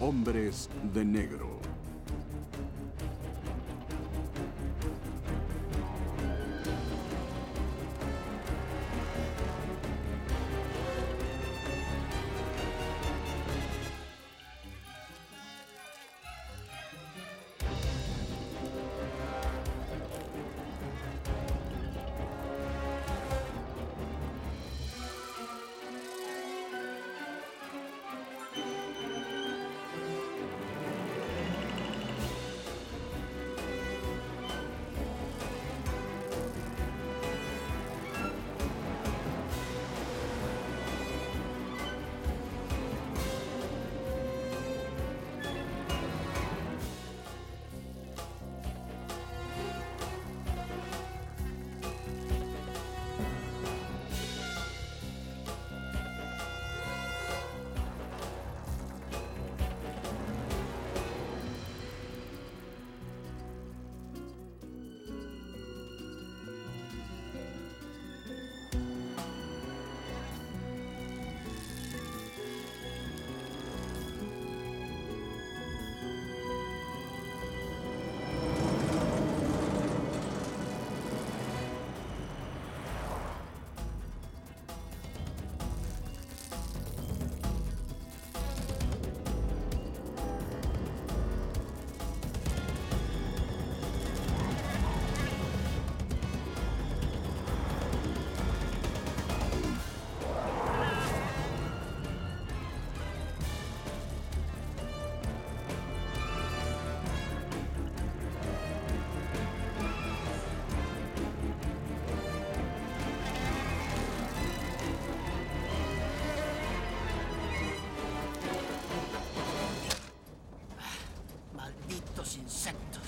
Hombres de Negro. Malditos insectos.